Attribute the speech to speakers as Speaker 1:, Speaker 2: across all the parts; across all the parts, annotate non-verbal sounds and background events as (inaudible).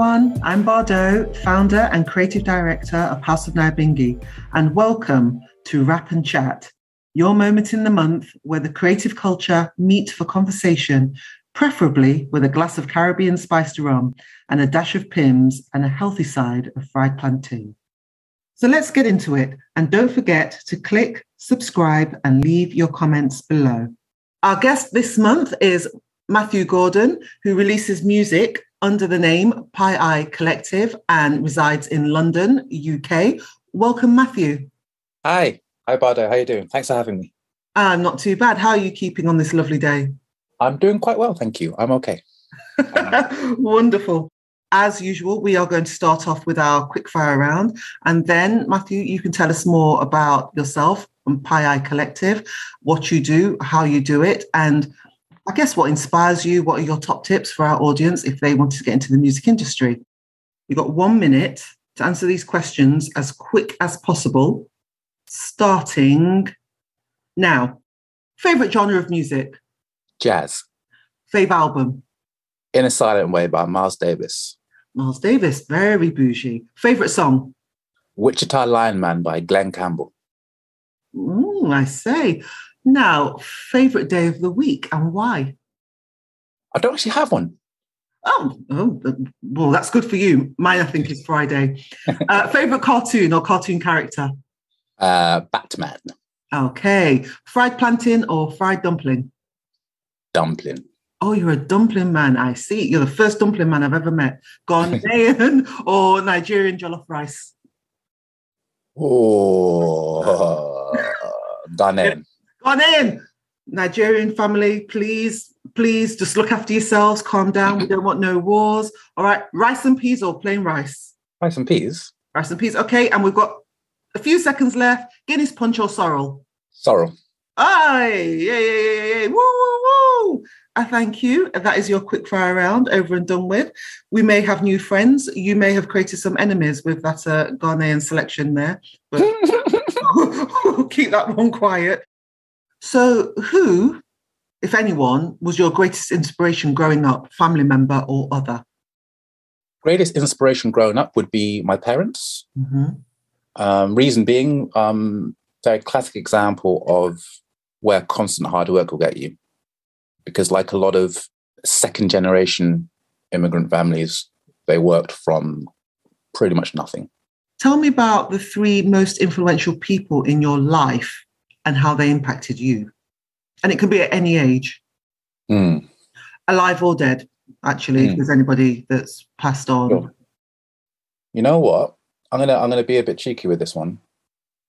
Speaker 1: everyone. I'm Bardot, founder and creative director of House of Nyabinghi, and welcome to Wrap and Chat, your moment in the month where the creative culture meet for conversation, preferably with a glass of Caribbean spiced rum and a dash of Pimm's and a healthy side of fried plantain. So let's get into it, and don't forget to click, subscribe, and leave your comments below. Our guest this month is Matthew Gordon, who releases music under the name Pie Eye Collective and resides in London, UK. Welcome, Matthew.
Speaker 2: Hi. Hi, Bardot. How are you doing? Thanks for having me.
Speaker 1: I'm not too bad. How are you keeping on this lovely day?
Speaker 2: I'm doing quite well, thank you. I'm okay. (laughs)
Speaker 1: Wonderful. As usual, we are going to start off with our quickfire round. And then, Matthew, you can tell us more about yourself and Pie Eye Collective, what you do, how you do it, and I guess what inspires you? What are your top tips for our audience if they wanted to get into the music industry? You've got one minute to answer these questions as quick as possible, starting now. Favorite genre of music?
Speaker 2: Jazz.
Speaker 1: Fave album?
Speaker 2: In a Silent Way by Miles Davis.
Speaker 1: Miles Davis, very bougie. Favorite song?
Speaker 2: Wichita Lineman by Glen Campbell.
Speaker 1: Ooh, I say. Now, favorite day of the week and why?
Speaker 2: I don't actually have one.
Speaker 1: Oh, oh well, that's good for you. Mine, I think, is Friday. (laughs) Uh, favorite cartoon or cartoon character?
Speaker 2: Uh, Batman.
Speaker 1: Okay. Fried plantain or fried dumpling?
Speaker 2: Dumpling.
Speaker 1: Oh, you're a dumpling man. I see. You're the first dumpling man I've ever met. Ghanaian (laughs) or Nigerian jollof rice?
Speaker 2: Oh, (laughs) Ghanaian.
Speaker 1: Ghanaian. Nigerian family, please, please just look after yourselves. Calm down. We don't want no wars. All right. Rice and peas or plain rice?
Speaker 2: Rice and peas.
Speaker 1: Rice and peas. Okay. And we've got a few seconds left. Guinness punch or sorrel?
Speaker 2: Sorrel.
Speaker 1: Aye, yeah, yeah, yeah, yeah. Woo, woo, woo. I thank you. That is your quick fire round over and done with. We may have new friends. You may have created some enemies with that uh, Ghanaian selection there, but (laughs) (laughs) keep that one quiet. So, who, if anyone, was your greatest inspiration growing up, family member or other?
Speaker 2: Greatest inspiration growing up would be my parents.
Speaker 1: Mm-hmm.
Speaker 2: Um, reason being, um, they're classic example of where constant hard work will get you. Because, like a lot of second generation immigrant families, they worked from pretty much nothing.
Speaker 1: Tell me about the three most influential people in your life and how they impacted you. And it can be at any age,
Speaker 2: Mm.
Speaker 1: alive or dead, actually, if
Speaker 2: Mm.
Speaker 1: there's anybody that's passed on.
Speaker 2: Sure. You know what? I'm gonna I'm gonna be a bit cheeky with this one.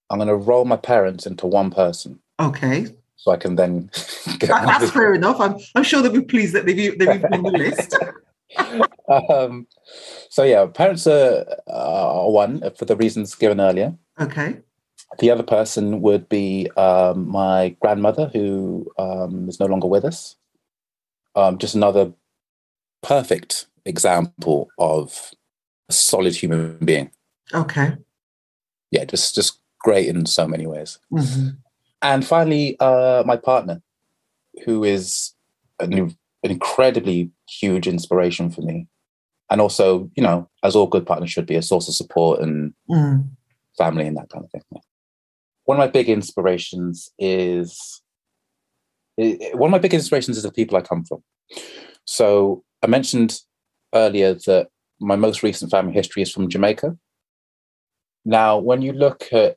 Speaker 2: I'm gonna roll my parents into one person,
Speaker 1: Okay.
Speaker 2: so I can then (laughs) get
Speaker 1: That- that's fair enough. I'm, I'm sure they'll be pleased that they've, they've even on the list. (laughs) (laughs)
Speaker 2: um, so yeah, parents are, are one for the reasons given earlier.
Speaker 1: Okay.
Speaker 2: The other person would be um, my grandmother, who um, is no longer with us. Um, just another perfect example of a solid human being.
Speaker 1: Okay.
Speaker 2: Yeah, just just great in so many ways.
Speaker 1: Mhm.
Speaker 2: And finally, uh, my partner, who is an, an incredibly huge inspiration for me, and also, you know, as all good partners should be, a source of support and
Speaker 1: Mm.
Speaker 2: family and that kind of thing. One of my big inspirations is one of my big inspirations is the people I come from. So I mentioned earlier that my most recent family history is from Jamaica. Now, when you look at,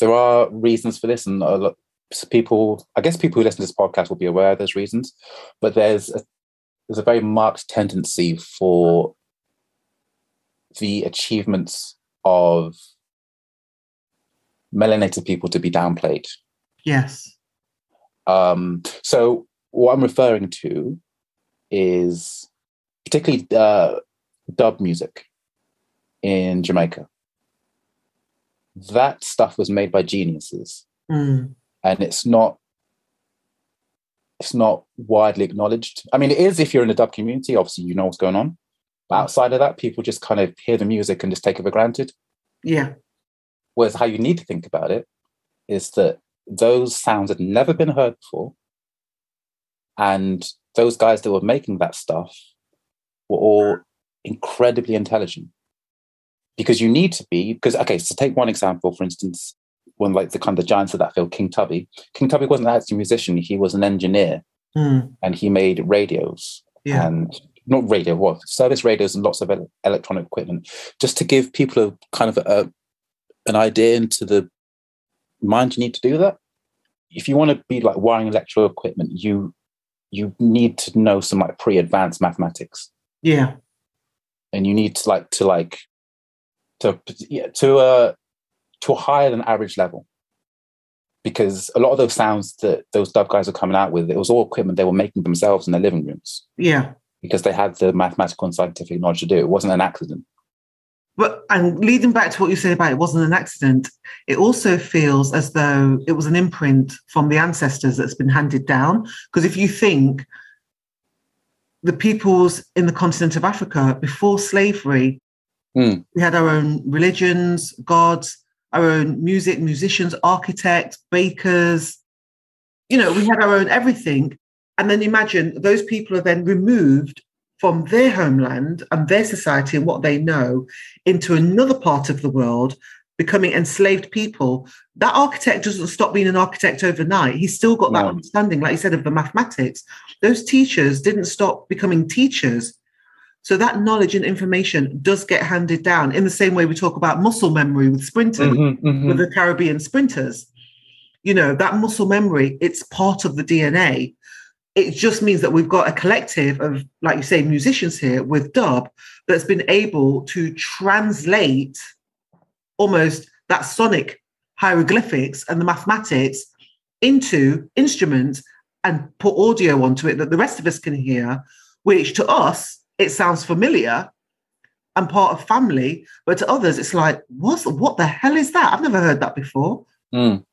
Speaker 2: there are reasons for this, and a lot, people, I guess people who listen to this podcast will be aware of those reasons, but there's a, there's a very marked tendency for the achievements of melanated people to be downplayed.
Speaker 1: Yes.
Speaker 2: Um, so what I'm referring to is particularly uh, dub music in Jamaica. That stuff was made by geniuses,
Speaker 1: Mm.
Speaker 2: and it's not it's not widely acknowledged. I mean, it is if you're in the dub community. Obviously, you know what's going on. But outside of that, people just kind of hear the music and just take it for granted.
Speaker 1: Yeah.
Speaker 2: Whereas how you need to think about it is that those sounds had never been heard before. And those guys that were making that stuff were all incredibly intelligent because you need to be because okay so take one example for instance one like the kind of giants of that field king tubby king tubby wasn't actually a musician he was an engineer
Speaker 1: Mm.
Speaker 2: and he made radios
Speaker 1: Yeah.
Speaker 2: and not radio what service radios and lots of electronic equipment just to give people a kind of a, an idea into the mind you need to do that if you want to be like wiring electrical equipment you you need to know some like pre-advanced mathematics
Speaker 1: Yeah.
Speaker 2: and you need to like to like to yeah, to a to a higher than average level because a lot of those sounds that those dub guys are coming out with it was all equipment they were making themselves in their living rooms
Speaker 1: Yeah.
Speaker 2: because they had the mathematical and scientific knowledge to do it. It wasn't an accident.
Speaker 1: But and leading back to what you said about it wasn't an accident, it also feels as though it was an imprint from the ancestors that's been handed down. Because if you think the peoples in the continent of Africa before slavery,
Speaker 2: Hmm.
Speaker 1: we had our own religions, gods, our own music, musicians, architects, bakers. You know, we had our own everything. And then imagine those people are then removed from their homeland and their society and what they know into another part of the world, becoming enslaved people. That architect doesn't stop being an architect overnight. He's still got that
Speaker 2: No.
Speaker 1: understanding, like you said, of the mathematics. Those teachers didn't stop becoming teachers. So that knowledge and information does get handed down in the same way we talk about muscle memory with sprinters
Speaker 2: Mm-hmm.
Speaker 1: with the Caribbean sprinters. You know, that muscle memory, it's part of the DNA. It just means that we've got a collective of, like you say, musicians here with dub that's been able to translate almost that sonic hieroglyphics and the mathematics into instruments and put audio onto it that the rest of us can hear, which to us, it sounds familiar and part of family, but to others, it's like, what's what the hell is that? I've never heard that before.
Speaker 2: Mm.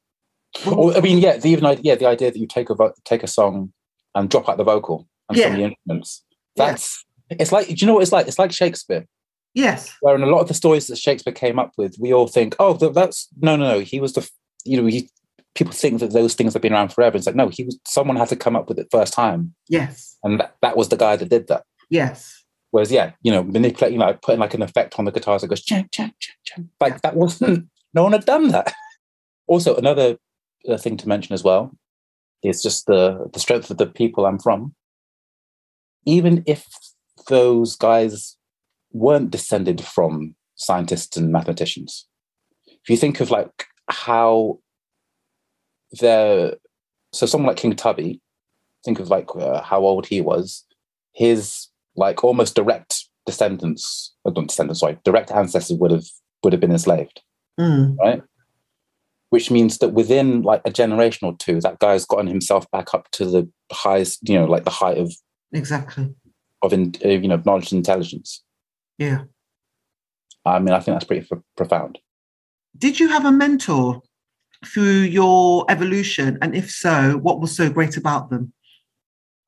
Speaker 2: Or, I mean, yeah, the even idea, yeah, the idea that you take a take a song and drop out the vocal and some of the instruments. That's it's like do you know what it's like? It's like Shakespeare,
Speaker 1: Yes.
Speaker 2: where in a lot of the stories that Shakespeare came up with, we all think, oh, th- that's no, no, no. He was the, you know, he, people think that those things have been around forever. It's like no, he was someone had to come up with it first time,
Speaker 1: Yes.
Speaker 2: and that, that was the guy that did that.
Speaker 1: Yes.
Speaker 2: Whereas, yeah, you know, manipulating, like putting like an effect on the guitars that goes chang, chang, chang, chang. Like that wasn't, no one had done that. (laughs) Also, another uh, thing to mention as well is just the, the strength of the people I'm from. Even if those guys weren't descended from scientists and mathematicians, if you think of like how they're, so someone like King Tubby, think of like uh, how old he was, his like almost direct descendants, not descendants, sorry, direct ancestors would have would have been enslaved,
Speaker 1: Mm.
Speaker 2: right? Which means that within like a generation or two, that guy's gotten himself back up to the highest, you know, like the height of
Speaker 1: Exactly.
Speaker 2: of in, uh, you know knowledge and intelligence.
Speaker 1: Yeah.
Speaker 2: I mean, I think that's pretty pro- profound.
Speaker 1: Did you have a mentor through your evolution? And if so, what was so great about them?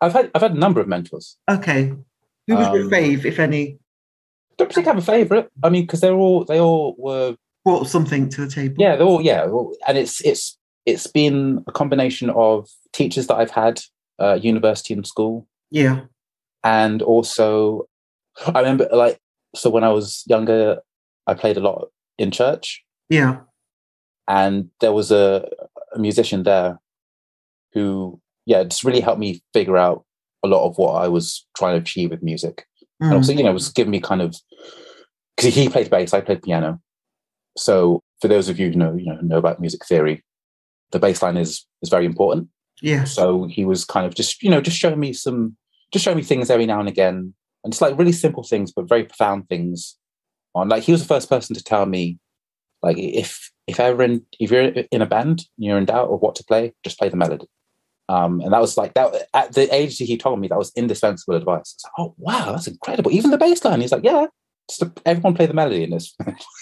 Speaker 2: I've had I've had a number of mentors.
Speaker 1: Okay. Who was your
Speaker 2: Um,
Speaker 1: fave, if any,
Speaker 2: Don't particularly have a favorite. I mean, because they're all they all were
Speaker 1: brought something to the table?
Speaker 2: yeah they're all yeah and it's it's it's been a combination of teachers that i've had uh university and school
Speaker 1: Yeah.
Speaker 2: and also i remember like so when i was younger i played a lot in church
Speaker 1: Yeah.
Speaker 2: and there was a, a musician there who yeah just really helped me figure out a lot of what i was trying to achieve with music and
Speaker 1: Mm.
Speaker 2: also you know was giving me kind of because he played bass i played piano so for those of you who know you know know about music theory the bass line is is very important
Speaker 1: Yeah.
Speaker 2: so he was kind of just you know just showing me some just showing me things every now and again and just like really simple things but very profound things on like he was the first person to tell me like if if ever in if you're in a band and you're in doubt of what to play just play the melody um, and that was like that at the age that he told me that was indispensable advice. I was like, oh wow, that's incredible. Even the bass line. He's like, yeah, just everyone play the melody in this.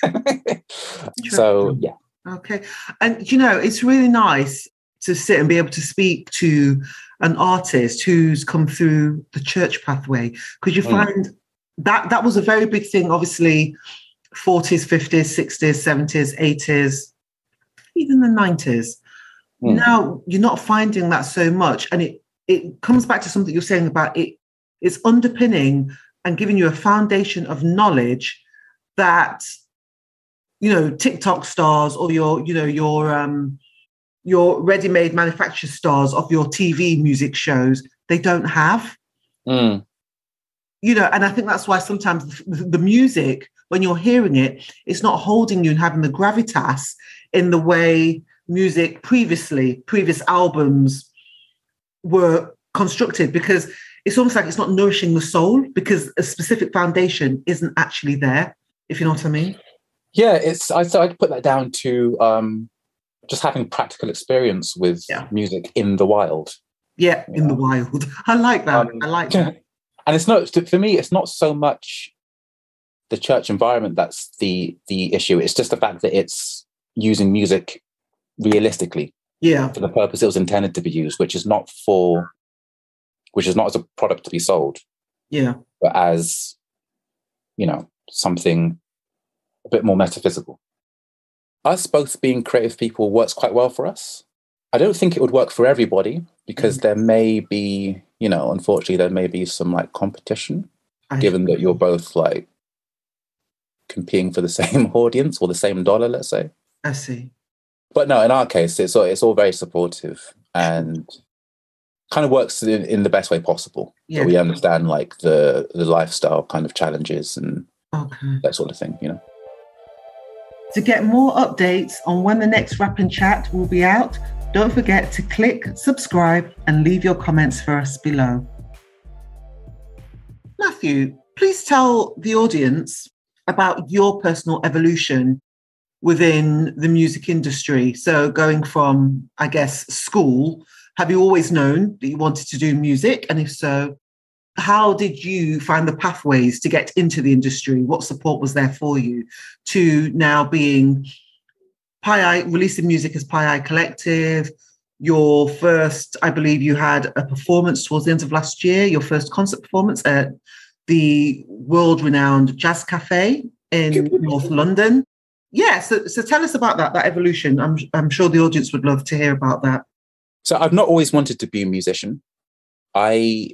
Speaker 2: (laughs) so yeah,
Speaker 1: Okay. And you know, it's really nice to sit and be able to speak to an artist who's come through the church pathway because you
Speaker 2: Mm.
Speaker 1: find that that was a very big thing obviously 40s 50s 60s 70s 80s even the 90s
Speaker 2: Mm.
Speaker 1: now you're not finding that so much and it it comes back to something you're saying about it it's underpinning and giving you a foundation of knowledge that you know TikTok stars or your you know your um your ready-made manufactured stars of your TV music shows they don't have.
Speaker 2: Mm.
Speaker 1: You know, and I think that's why sometimes the, the music, when you're hearing it, it's not holding you and having the gravitas in the way music previously, previous albums were constructed because it's almost like it's not nourishing the soul because a specific foundation isn't actually there, if you know what I mean.
Speaker 2: Yeah, it's I so I'd put that down to um just having practical experience with
Speaker 1: Yeah.
Speaker 2: music in the wild.
Speaker 1: Yeah, in the wild. (laughs) I like that.
Speaker 2: Um,
Speaker 1: I like that. (laughs)
Speaker 2: and it's not for me it's not so much the church environment that's the the issue it's just the fact that it's using music realistically
Speaker 1: Yeah,
Speaker 2: for the purpose it was intended to be used which is not for which is not as a product to be sold
Speaker 1: yeah,
Speaker 2: but as you know something a bit more metaphysical. Us both being creative people works quite well for us. I don't think it would work for everybody because mm. there may be you know unfortunately there may be some like competition
Speaker 1: I-
Speaker 2: given that you're both like competing for the (laughs) same audience or the same dollar let's say.
Speaker 1: I see.
Speaker 2: but no in our case it's all, it's all very supportive and kind of works in, in the best way possible
Speaker 1: Yeah.
Speaker 2: so we understand like the the lifestyle kind of challenges and
Speaker 1: Okay.
Speaker 2: that sort of thing you know
Speaker 1: To get more updates on when the next Wrap and Chat will be out, don't forget to click subscribe and leave your comments for us below. Matthew, please tell the audience about your personal evolution within the music industry. So, going from, I guess, school, have you always known that you wanted to do music? And if so, how did you find the pathways to get into the industry? What support was there for you to now being Pie Eye, releasing music as Pie Eye Collective? Your first, I believe you had a performance towards the end of last year, your first concert performance at the world renowned Jazz Cafe in North London. Yeah, so, so tell us about that, that evolution. I'm, I'm sure the audience would love to hear about that.
Speaker 2: So i've not always wanted to be a musician i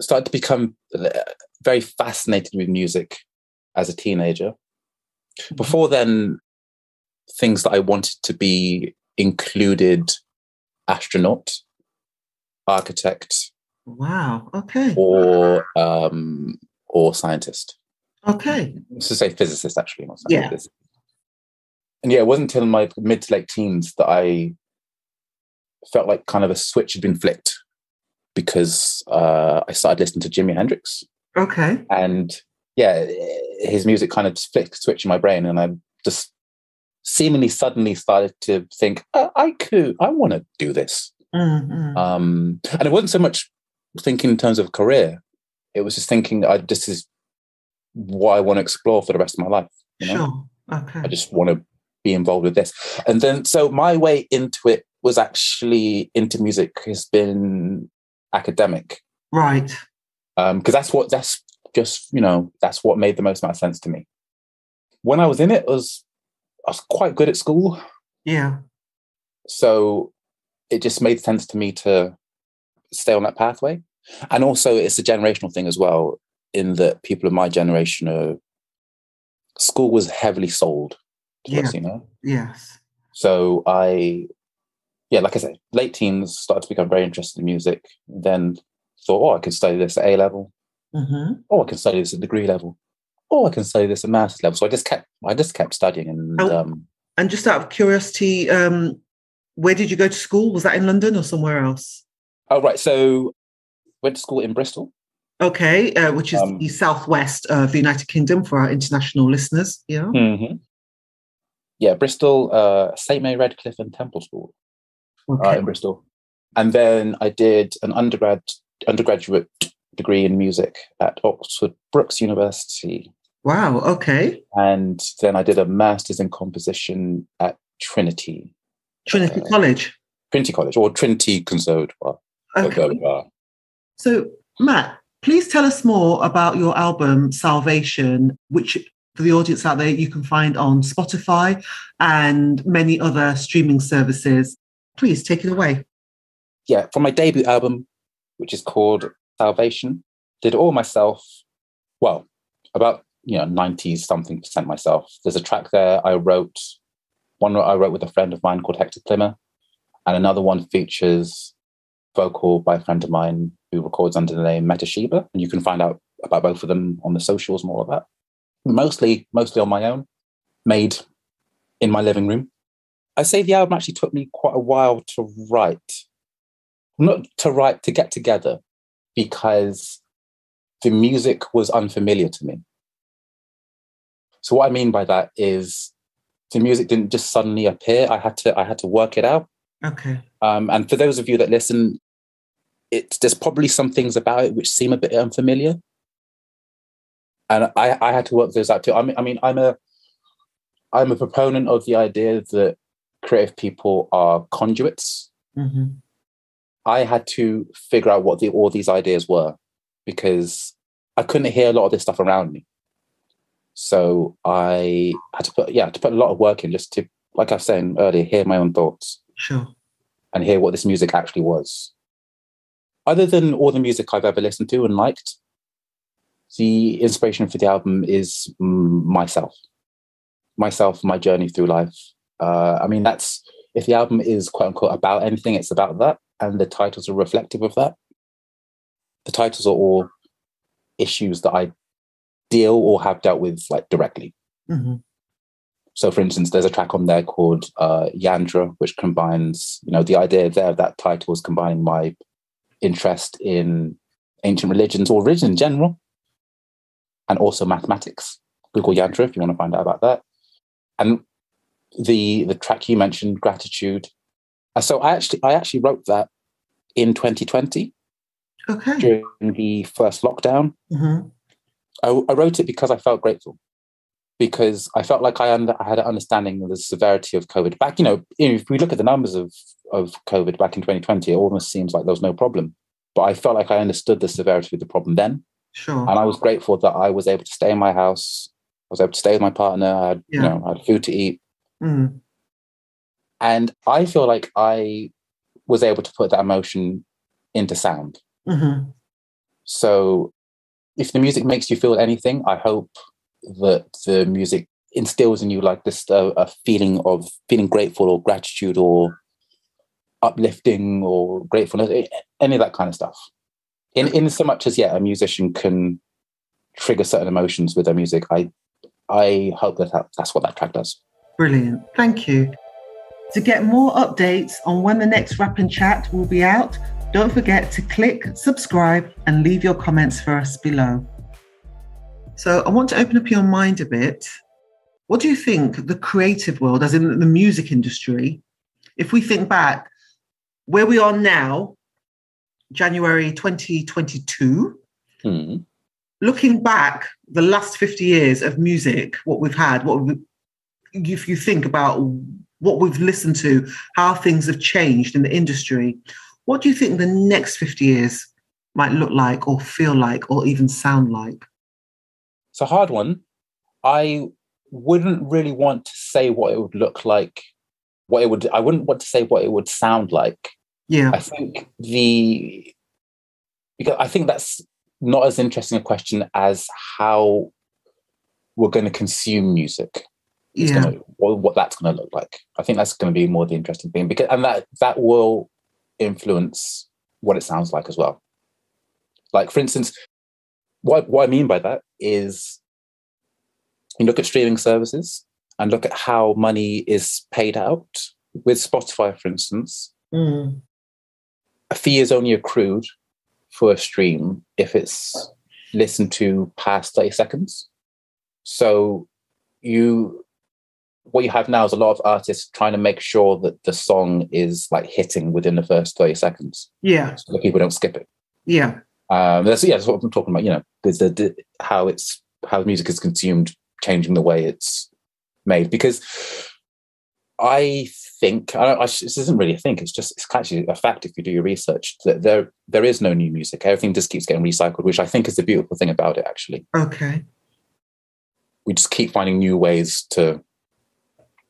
Speaker 2: started to become uh, very fascinated with music as a teenager before then things that i wanted to be included astronaut architect
Speaker 1: Wow. Okay.
Speaker 2: or um or scientist
Speaker 1: Okay.
Speaker 2: to say physicist actually not
Speaker 1: Yeah.
Speaker 2: and yeah it wasn't until my mid to late teens that i felt like kind of a switch had been flicked because uh i started listening to jimi hendrix
Speaker 1: Okay.
Speaker 2: and yeah his music kind of just flicked switch in my brain and i just seemingly suddenly started to think i, I could i want to do this
Speaker 1: Mm, mm.
Speaker 2: um and it wasn't so much thinking in terms of career it was just thinking i this is what i want to explore for the rest of my life you know
Speaker 1: Sure. Okay.
Speaker 2: i just want to be involved with this and then so my way into it was actually into music has been academic
Speaker 1: Right.
Speaker 2: um because that's what that's just you know that's what made the most amount of sense to me when i was in it, it was i was quite good at school
Speaker 1: Yeah.
Speaker 2: so it just made sense to me to stay on that pathway and also it's a generational thing as well in that people of my generation are school was heavily sold to us you know
Speaker 1: Yes.
Speaker 2: so i yeah like i said late teens started to become very interested in music then thought oh i could study this at a level
Speaker 1: hmm
Speaker 2: oh i can study this at degree level oh i can study this at master's level so i just kept i just kept studying and
Speaker 1: Oh.
Speaker 2: um
Speaker 1: And just out of curiosity, um, where did you go to school? Was that in London or somewhere else?
Speaker 2: oh right so went to school in bristol
Speaker 1: Okay, uh, which is
Speaker 2: Um,
Speaker 1: the southwest of the United Kingdom for our international listeners. Yeah.
Speaker 2: Mm-hmm. Yeah, Bristol, uh, St. Mary Redcliffe and Temple School uh, in Bristol. And then I did an undergrad undergraduate degree in music at Oxford Brookes University.
Speaker 1: Wow. Okay.
Speaker 2: And then I did a master's in composition at Trinity,
Speaker 1: Trinity
Speaker 2: Uh,
Speaker 1: College.
Speaker 2: Trinity College, or Trinity Conservatoire.
Speaker 1: Okay.
Speaker 2: Uh,
Speaker 1: So, Matt, please tell us more about your album Salvation, which for the audience out there you can find on Spotify and many other streaming services. Please take it away.
Speaker 2: yeah, from my debut album, which is called Salvation, did all myself. well, about you know ninety something percent myself. There's a track there I wrote. One I wrote with a friend of mine called Hector Plimmer, and another one features vocal by a friend of mine who records under the name Metasheba. And you can find out about both of them on the socials and all of that. Mostly, mostly on my own, made in my living room. I say the album actually took me quite a while to write. Not to write, to get together, because the music was unfamiliar to me. So what I mean by that is the music didn't just suddenly appear. I had to I had to work it out.
Speaker 1: Okay.
Speaker 2: Um, and for those of you that listen, it there's probably some things about it which seem a bit unfamiliar. And I, I had to work those out too. I mean, I mean, I'm a I'm a proponent of the idea that creative people are conduits.
Speaker 1: Mm-hmm.
Speaker 2: I had to figure out what the, all these ideas were because I couldn't hear a lot of this stuff around me. So I had to put yeah to put a lot of work in just to like I was saying earlier hear my own thoughts.
Speaker 1: Sure.
Speaker 2: And hear what this music actually was. Other than all the music I've ever listened to and liked, the inspiration for the album is myself, myself, my journey through life. Uh, I mean, that's if the album is quote unquote about anything, it's about that, and the titles are reflective of that. The titles are all issues that I deal or have dealt with like directly.
Speaker 1: Mm-hmm.
Speaker 2: So, for instance, there's a track on there called uh, Yantra, which combines, you know, the idea there of that title is combining my interest in ancient religions or religion in general, and also mathematics. Google Yantra if you want to find out about that. And the the track you mentioned, gratitude. Uh, so I actually I actually wrote that in 2020.
Speaker 1: Okay.
Speaker 2: During the first lockdown.
Speaker 1: Mm-hmm.
Speaker 2: I, I, wrote it because I felt grateful. Because I felt like I, under, I had an understanding of the severity of COVID. Back, you know, if we look at the numbers of, of COVID back in 2020, it almost seems like there was no problem. But I felt like I understood the severity of the problem then.
Speaker 1: Sure.
Speaker 2: And I was grateful that I was able to stay in my house. I was able to stay with my partner. I had, yeah. you know, I had food to eat.
Speaker 1: Mm.
Speaker 2: And I feel like I was able to put that emotion into sound.
Speaker 1: Mm-hmm.
Speaker 2: So if the music makes you feel anything, I hope that the music instills in you like this uh, a feeling of feeling grateful or gratitude or uplifting or gratefulness, any of that kind of stuff. In in so much as yeah, a musician can trigger certain emotions with their music, I I hope that that's what that track does.
Speaker 1: Brilliant, thank you. To get more updates on when the next Wrap and Chat will be out, don't forget to click subscribe and leave your comments for us below. So, I want to open up your mind a bit. What do you think the creative world, as in the music industry, if we think back where we are now, January 2022,
Speaker 2: hmm.
Speaker 1: looking back the last 50 years of music, what we've had, what if you think about what we've listened to, how things have changed in the industry, what do you think the next 50 years might look like, or feel like, or even sound like?
Speaker 2: It's a hard one. I wouldn't really want to say what it would look like, what it would, I wouldn't want to say what it would sound like.
Speaker 1: Yeah.
Speaker 2: I think the, because I think that's not as interesting a question as how we're going to consume music.
Speaker 1: Yeah.
Speaker 2: Gonna, what that's going to look like. I think that's going to be more the interesting thing because, and that that will influence what it sounds like as well. Like, for instance, what, what I mean by that is you look at streaming services and look at how money is paid out. With Spotify, for instance,
Speaker 1: mm.
Speaker 2: a fee is only accrued for a stream if it's listened to past 30 seconds. So you what you have now is a lot of artists trying to make sure that the song is like hitting within the first 30 seconds.
Speaker 1: Yeah.
Speaker 2: So that people don't skip it.
Speaker 1: Yeah.
Speaker 2: Um, that's, yeah, that's what I'm talking about, you know, is the, the, how it's, how music is consumed, changing the way it's made. Because I think, I, I, this isn't really a thing, it's just, it's actually a fact if you do your research, that there, there is no new music. Everything just keeps getting recycled, which I think is the beautiful thing about it, actually.
Speaker 1: Okay.
Speaker 2: We just keep finding new ways to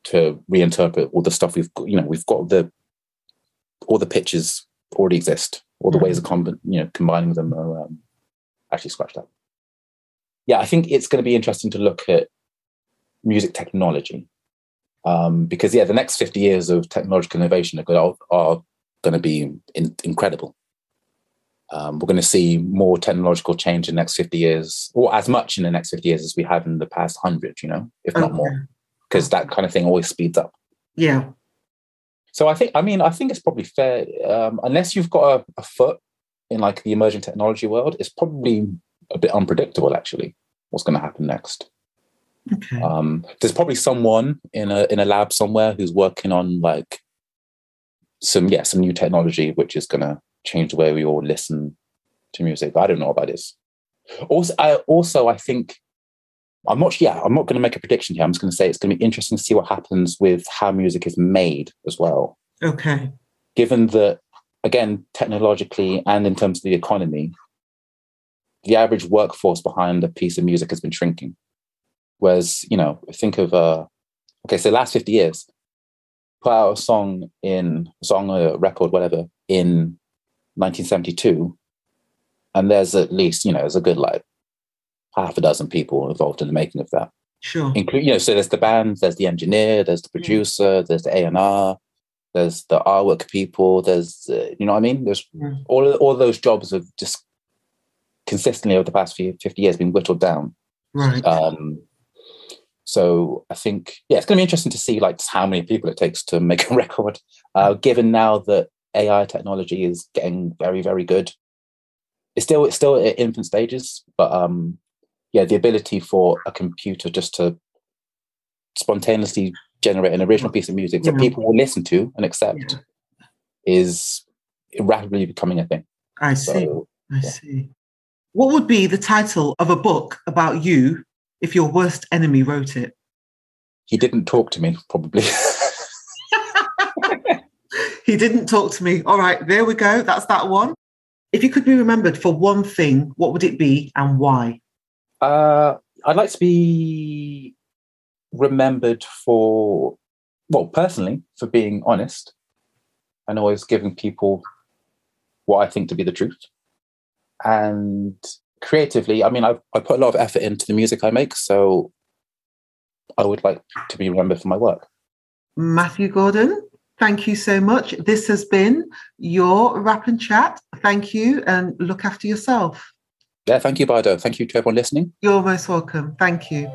Speaker 2: to reinterpret all the stuff we've got. You know, we've got the all the pitches already exist. All the mm-hmm. ways of comb- you know combining them are um, actually scratched out. yeah, I think it's going to be interesting to look at music technology um, because yeah, the next fifty years of technological innovation are, are, are going to be in, incredible. Um, we're going to see more technological change in the next 50 years, or as much in the next 50 years as we have in the past 100, you know, if not okay. more, because that kind of thing always speeds up.
Speaker 1: Yeah.
Speaker 2: So I think, I mean, I think it's probably fair, um, unless you've got a, a foot in like the emerging technology world, it's probably a bit unpredictable actually what's going to happen next.
Speaker 1: Okay.
Speaker 2: Um, there's probably someone in a in a lab somewhere who's working on like some yeah some new technology which is going to change the way we all listen to music. But I don't know about this. Also, I also I think I'm not. Yeah, I'm not going to make a prediction here. I'm just going to say it's going to be interesting to see what happens with how music is made as well.
Speaker 1: Okay.
Speaker 2: Given that, again, technologically and in terms of the economy, the average workforce behind a piece of music has been shrinking. Whereas, you know, think of uh, okay, so last 50 years, put out a song in a song, a record, whatever, in 1972, and there's at least, you know, there's a good like half a dozen people involved in the making of that.
Speaker 1: Sure.
Speaker 2: Include, you know, so there's the band, there's the engineer, there's the producer, yeah. there's the A and R, there's the artwork people, there's, uh, you know what I mean? There's yeah. all all those jobs have just consistently over the past few 50 years been whittled down.
Speaker 1: Right.
Speaker 2: Um, so I think, yeah, it's going to be interesting to see like how many people it takes to make (laughs) a record. Uh, given now that AI technology is getting very, very good, it's still it's still at infant stages, but um, yeah, the ability for a computer just to spontaneously generate an original piece of music that people will listen to and accept yeah. is rapidly becoming a thing.
Speaker 1: I see. So, I yeah. see. What would be the title of a book about you if your worst enemy wrote it?
Speaker 2: He didn't talk to me, probably. (laughs) (laughs)
Speaker 1: he didn't talk to me. All right, there we go. That's that one. If you could be remembered for one thing, what would it be and why?
Speaker 2: Uh, I'd like to be remembered for, well, personally, for being honest and always giving people what I think to be the truth and creatively, I mean, I, I put a lot of effort into the music I make, so I would like to be remembered for my work.
Speaker 1: Matthew Gordon, thank you so much. This has been your Wrap and Chat. Thank you and look after yourself.
Speaker 2: Yeah, thank you, Bardot. Thank you to everyone listening.
Speaker 1: You're most welcome. Thank you.